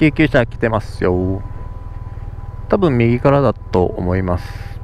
救急車来てますよ。多分右からだと思います。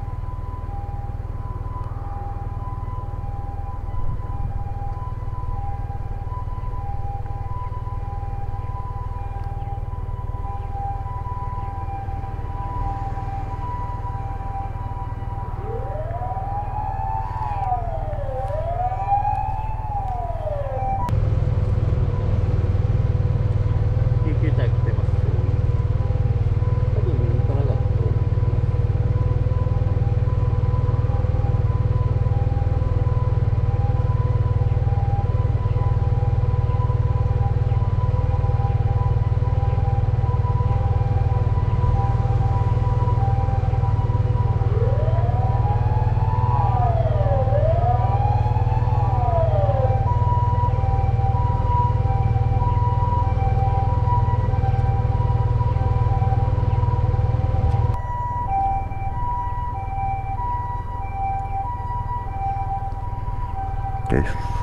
です。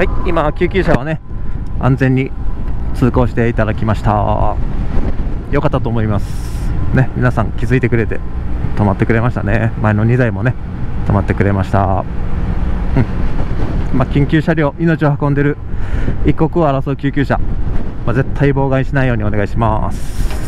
はい今救急車はね安全に通行していただきました。良かったと思います。ね皆さん気づいてくれて止まってくれましたね。前の2台もね止まってくれました。うん。まあ、緊急車両命を運んでる一刻を争う救急車、まあ、絶対妨害しないようにお願いします。